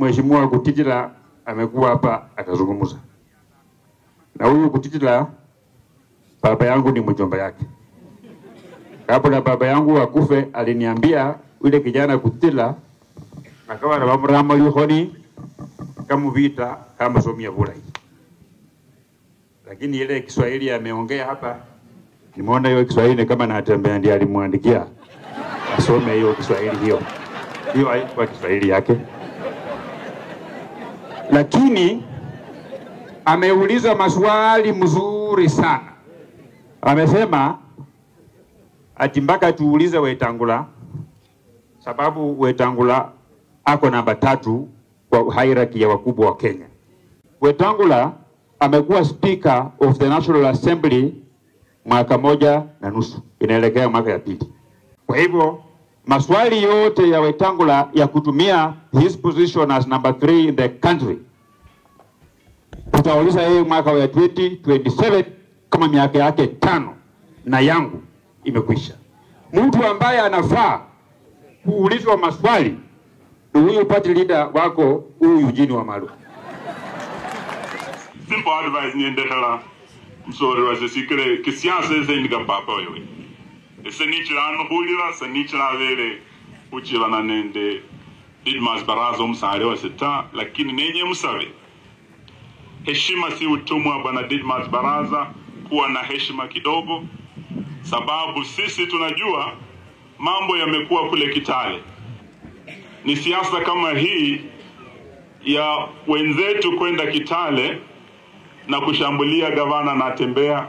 Mheshimiwa Kutitila amekuwa hapa atazungumza, na huyu Kutitila baba yangu ni mjomba yake. Kabla baba yangu akufe, aliniambia yule kijana Kutitila akawa na bamurama lihoni kama vita kama somia bulayi, lakini ile Kiswahili ameongea hapa, nimeona hiyo Kiswahili kama natembea, ndiye alimwandikia asome hiyo Kiswahili hiyo. Hiyo kwa Kiswahili yake, lakini ameuliza maswali mzuri sana. Amesema ati mpaka tuulize Wetangula, sababu Wetangula ako namba tatu kwa hierarchy ya wakubwa wa Kenya. Wetangula amekuwa speaker of the National Assembly mwaka moja na nusu, inaelekea mwaka ya pili. Kwa hivyo maswali yote ya Wetangula ya kutumia his position as number three in the country tutauliza yeye mwaka wa 2027 kama miaka yake tano na yangu imekwisha. Mtu ambaye anafaa kuulizwa maswali ni huyu party leader wako huyu Eugene Wamalwa. simple advice niendekhala msori wa sikile kisiasa esendiga papa wewe esenichilano hulila senichila vele uchilana nende. Didmas Baraza omusale wase ta lakini nenye musave heshima si utumwa bwana Didmas Baraza kuwa na heshima kidogo. Sababu sisi tunajua mambo yamekuwa kule Kitale. Ni siasa kama hii ya wenzetu kwenda Kitale na kushambulia gavana Natembea,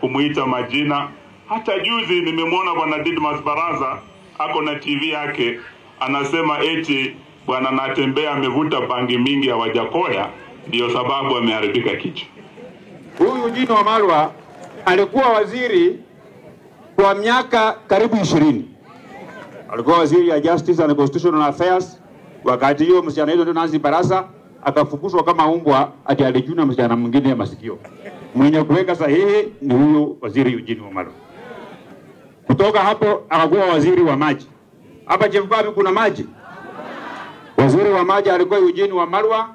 kumwita majina. Hata juzi nimemwona bwana Didmas Baraza ako na TV yake anasema eti bwana Natembea amevuta bangi mingi ya Wajakoya, ndiyo sababu ameharibika kichwa. Huyu Eugene Wamalwa alikuwa waziri kwa miaka karibu ishirini. Alikuwa waziri ya Justice and Constitutional Affairs. Wakati hiyo msichana hizo ndio Nancy Barasa akafukuzwa kama umbwa, ati alijuna msichana mwingine ya masikio. Mwenye kuweka sahihi ni huyu waziri Eugene Wamalwa. Kutoka hapo akakuwa waziri wa maji. Hapa Chemkabi kuna maji. Waziri wa maji alikuwa Eugene Wamalwa.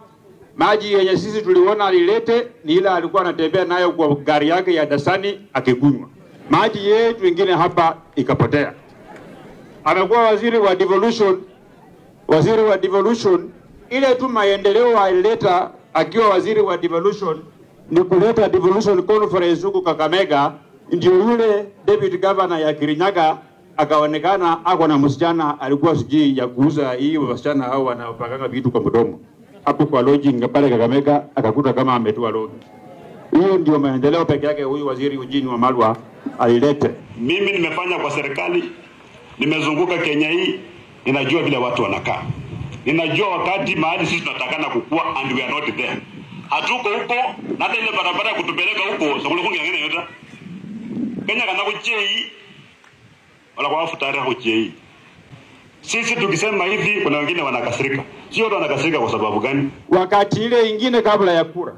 Maji yenye sisi tuliona alilete ni ile alikuwa anatembea nayo kwa gari yake ya dasani akikunywa. Maji yetu ingine hapa ikapotea. Amekuwa waziri wa devolution, waziri wa devolution. Ile tu maendeleo alileta akiwa waziri wa devolution ni kuleta devolution conference huku Kakamega, ndio yule deputy governor ya Kirinyaga akaonekana ako na msichana alikuwa sijui ya kuuza hii wasichana hao wanaopakanga vitu kwa mdomo hapo kwa lodging pale Kakamega, akakuta kama ametua logi. Hiyo ndio maendeleo peke yake huyu waziri Eugene Wamalwa alilete. Mimi nimefanya kwa serikali, nimezunguka Kenya hii, ninajua vile watu wanakaa, ninajua wakati mahali sisi tunatakana kukua and we are not there. Hatuko huko na hata ile barabara ya kutupeleka huko sakule ngine ngene yota Kenya kana kuchei tukisema hivi, kuna wengine wanakasirika. Sio wanakasirika kwa sababu gani? Wakati ile ingine kabla ya kura,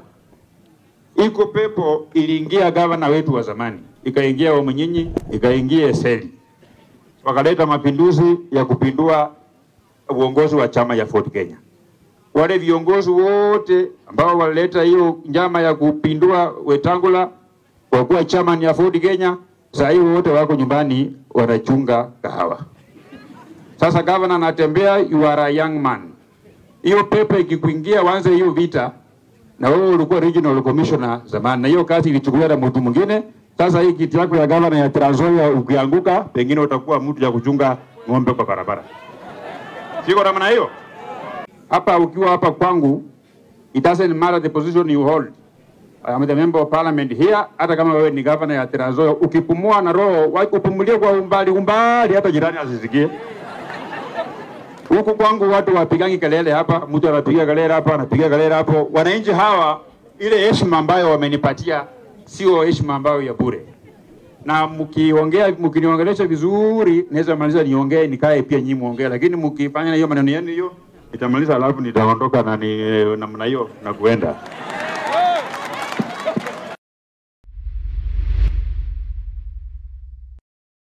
iko pepo iliingia gavana wetu wa zamani, ikaingia wamwenyinyi ikaingia Eseli, wakaleta mapinduzi ya kupindua uongozi wa chama ya Ford Kenya. Wale viongozi wote ambao walileta hiyo njama ya kupindua Wetangula kwa kuwa chama ni ya Ford Kenya, saa hii wote wako nyumbani wanachunga kahawa. Sasa gavana anatembea, you are a young man. Hiyo pepe ikikuingia, wanze hiyo vita, na wewe ulikuwa regional commissioner zamani, na hiyo kazi ilichukuliwa na mtu mwingine. Sasa hii kiti yako ya gavana ya Trans Nzoia ukianguka, pengine utakuwa mtu ya kuchunga ng'ombe kwa barabara. Siko namna hiyo. Hapa ukiwa hapa kwangu, it doesn't matter the position you hold. I am the member of parliament here, hata kama wewe ni governor ya Trans Nzoia, ukipumua na roho, upumulie kwa umbali umbali, hata jirani asisikie. Huku kwangu watu wapigangi kelele hapa, mtu anapiga kelele hapa, anapiga kelele hapo. Wananchi hawa, ile heshima ambayo wamenipatia sio heshima ambayo ya bure, na mkiongea, mkiniongelesha vizuri, naweza maliza niongee, nikae pia nyinyi muongee, lakini mkifanya hiyo maneno yenu hiyo, nitamaliza alafu nitaondoka na namna hiyo na kuenda.